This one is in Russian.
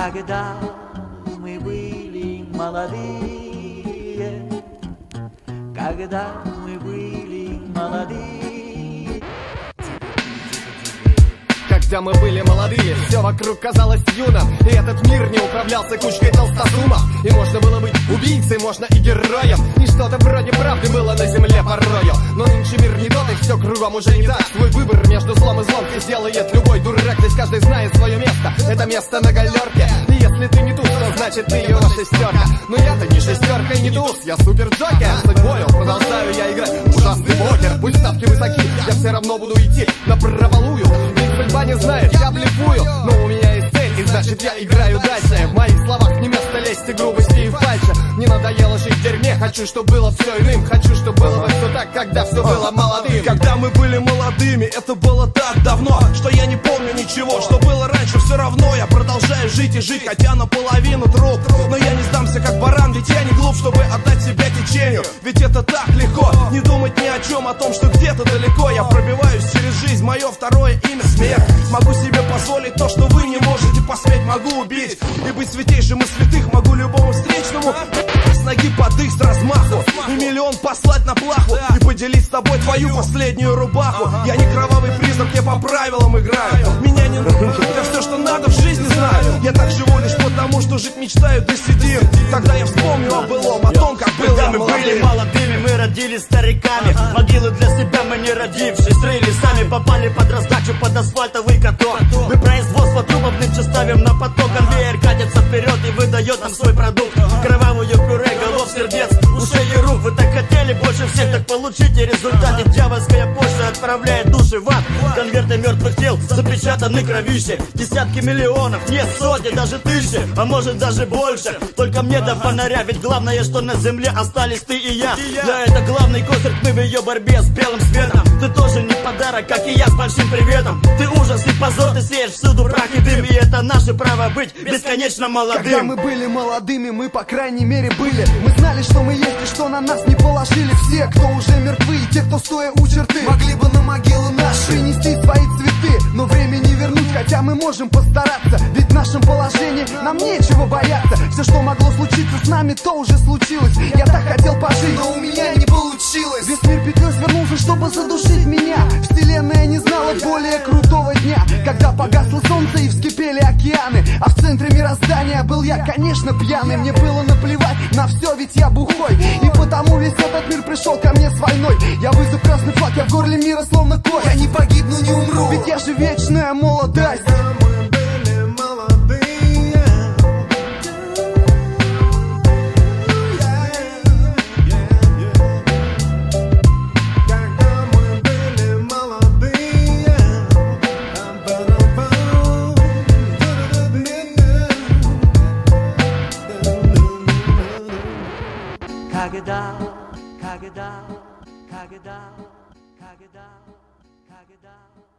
Когда мы были молодые, когда мы были молодые. Когда мы были молодые, все вокруг казалось юным И этот мир не управлялся кучкой толстосумов. И можно было быть убийцей, можно и героем. И что-то вроде правды было на земле порою. Но нынче мир не тот, и все кругом уже не так. Свой выбор между злом и злом ты сделает любой дурак Здесь каждый знает свое место, это место на галерке. И если ты не туз, то значит ты его шестерка. Но я-то не шестерка и не туз, я супер джокер. Судьбою продолжаю я играть. Ужасный покер. Пусть ставки высоки, я все равно буду идти на провалую Ведь судьба не знает, я блефую. Но у меня есть цель, и значит я играю дальше. В моих словах не место лезть и грубости и фальши. Не надоело жить в дерьме, хочу, чтобы было все иным. Хочу, чтобы было бы все так, когда все было молодым. Когда мы были молодыми, это было так давно Что я не помню ничего, что было раньше Все равно я продолжаю жить и жить, хотя наполовину труп Но я не сдамся как баран, ведь я не глуп, чтобы отдать себя течению. Ведь это так легко, не думать ни о чем, о том, что где-то далеко. Я пробиваюсь через жизнь, мое второе имя смерть. Могу себе позволить то, что вы не можете посметь Могу убить и быть святейшим из святых Могу любому встречному с ноги под их с размаху И миллион послать на плаху И поделить с тобой твою последнюю рубаху. Я не кровавый призрак, я по правилам играю. Меня не я все, что надо в жизни знаю. Я так живу лишь потому, что жить мечтаю до седин. Тогда я вспомню о былом, о том, как был Когда мы были молодым молодыми, мы родились стариками. Могилы для себя мы не родившись Рыли сами, попали под раздачу, под асфальтовый каток. Мы производство трубов нынче ставим на поток. Конвейер катится вперед и выдает нам свой продукт. Кровавую пюре, голов, сердец, хотели больше всех, так получите результаты. Дьявольская почта отправляет души в ад. Конверты мертвых тел запечатаны кровище Десятки миллионов, нет сотни, даже тысячи А может даже больше. Только мне до фонаря, ведь главное, что на земле остались ты и я. Да, это главный козырь, мы в ее борьбе с белым светом. Ты тоже не подарок, как и я, с большим приветом. Ты ужас и позор, ты сеешь всюду прах и дым. И это наше право быть бесконечно Когда молодым мы были молодыми, мы по крайней мере были. Мы знали, что мы есть и что на нас не положили Все, кто уже мертвы и те, кто стоя у черты. Могли бы на могилу наши нести свои цветы Но время не вернуть, хотя мы можем постараться. Ведь в нашем положении нам нечего бояться. Все, что могло случиться с нами, то уже случилось. Я так хотел пожить, но у меня не получилось. Весь мир петлей свернулся, чтобы задушить мироздания был я, конечно, пьяный Мне было наплевать на все, ведь я бухой. И потому весь этот мир пришел ко мне с войной. Я вызов красный флаг, я в горле мира словно кость Я не погибну, не умру, ведь я же вечная 가게다 가게다 가게다 가게다 가게다.